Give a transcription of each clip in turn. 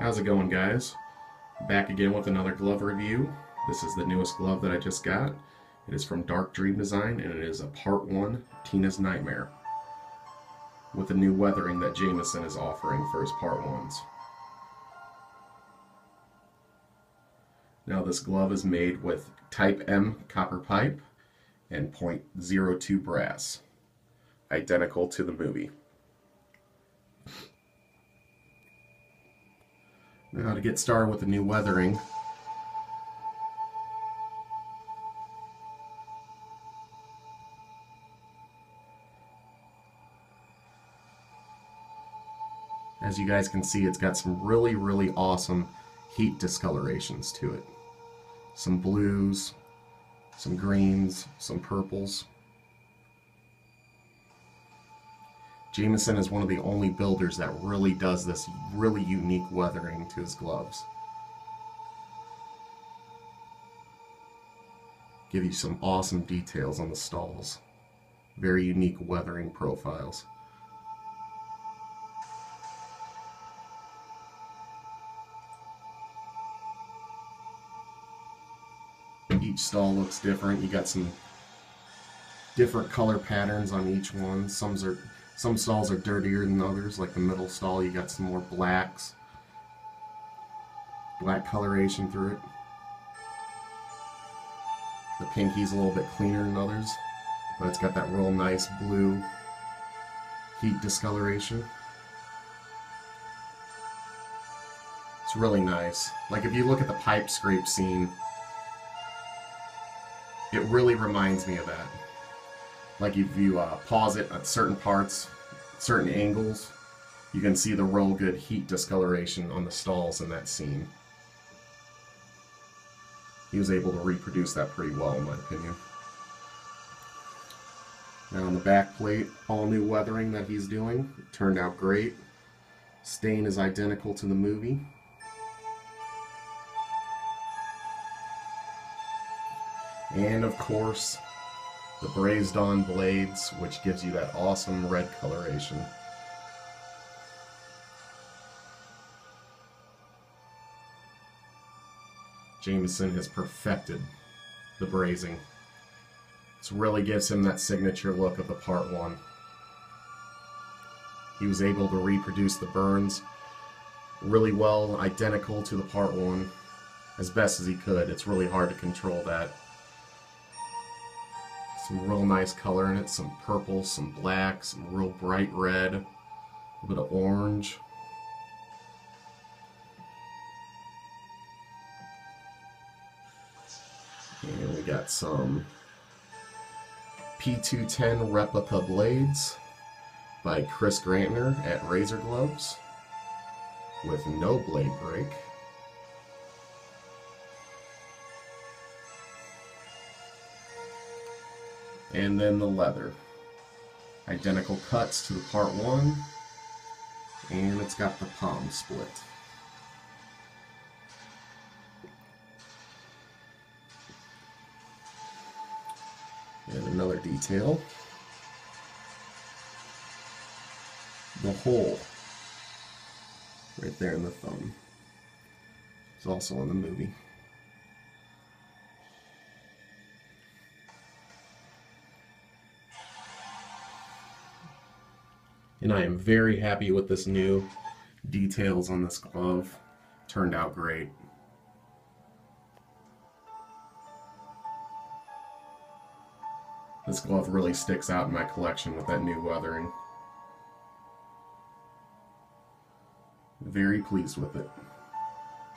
How's it going guys? Back again with another glove review. This is the newest glove that I just got. It is from Dark Dream Design and it is a part 1 Tina's Nightmare with the new weathering that Jameson is offering for his part 1s. Now this glove is made with type M copper pipe and .02 brass, identical to the movie. Now to get started with the new weathering, as you guys can see it's got some really really awesome heat discolorations to it. Some blues, some greens, some purples. Jameson is one of the only builders that really does this really unique weathering to his gloves. Give you some awesome details on the stalls. Very unique weathering profiles. Each stall looks different. You got some different color patterns on each one. Some are some stalls are dirtier than others, like the middle stall, you got some more blacks, black coloration through it. The pinky's a little bit cleaner than others, but it's got that real nice blue heat discoloration. It's really nice. Like if you look at the pipe scrape scene, it really reminds me of that. Like if you uh, pause it at certain parts, certain angles, you can see the real good heat discoloration on the stalls in that scene. He was able to reproduce that pretty well in my opinion. Now on the back plate, all new weathering that he's doing. It turned out great. Stain is identical to the movie. And of course, the brazed on blades, which gives you that awesome red coloration. Jameson has perfected the brazing. This really gives him that signature look of the part one. He was able to reproduce the burns really well, identical to the part one, as best as he could. It's really hard to control that. Some real nice color in it, some purple, some black, some real bright red, a little bit of orange. And we got some P210 replica blades by Chris Grantner at Razor Gloves with no blade break. And then the leather. Identical cuts to the part one, and it's got the palm split. And another detail, the hole right there in the thumb. It's also in the movie. And I am very happy with this new details on this glove. Turned out great. This glove really sticks out in my collection with that new weathering. Very pleased with it.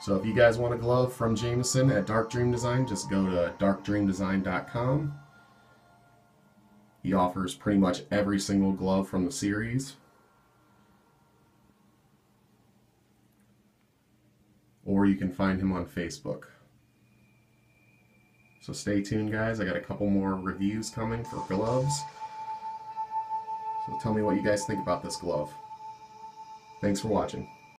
So if you guys want a glove from Jameson at Dark Dream Design, just go to darkdreamdesign.com he offers pretty much every single glove from the series. Or you can find him on Facebook. So stay tuned guys, I got a couple more reviews coming for gloves. So tell me what you guys think about this glove. Thanks for watching.